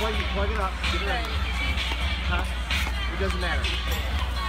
plug, plug it up. Get it ready. Huh? It doesn't matter.